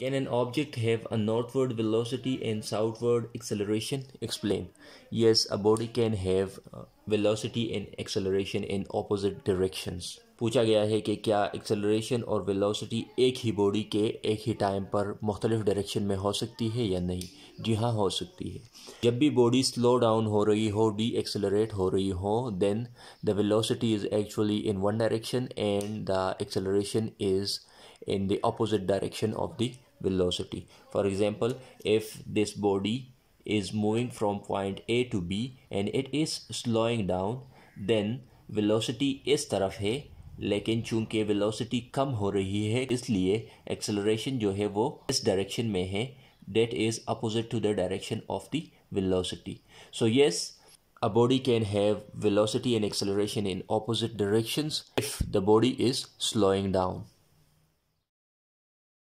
Can an object have a northward velocity and southward acceleration explain yes a body can have velocity and acceleration in opposite direction पूछा गया है कि क्या acceleration और velocity एक ही body के एक ही टाइम पर मुख्तलिफ़ डायरेक्शन में हो सकती है या नहीं? जी हाँ हो सकती है। जब भी बॉडी स्लो डाउन हो रही हो डी एक्सेलरेट हो रही हो then the velocity is actually in one direction and the acceleration is in the opposite direction of the velocity for example if this body is moving from point a to b and it is slowing down then velocity इस तरफ है लेकिन चूंकि velocity कम हो रही है इसलिए acceleration जो है वो इस डायरेक्शन में है that is opposite to the direction of the velocity so yes a body can have velocity and acceleration in opposite directions if the body is slowing down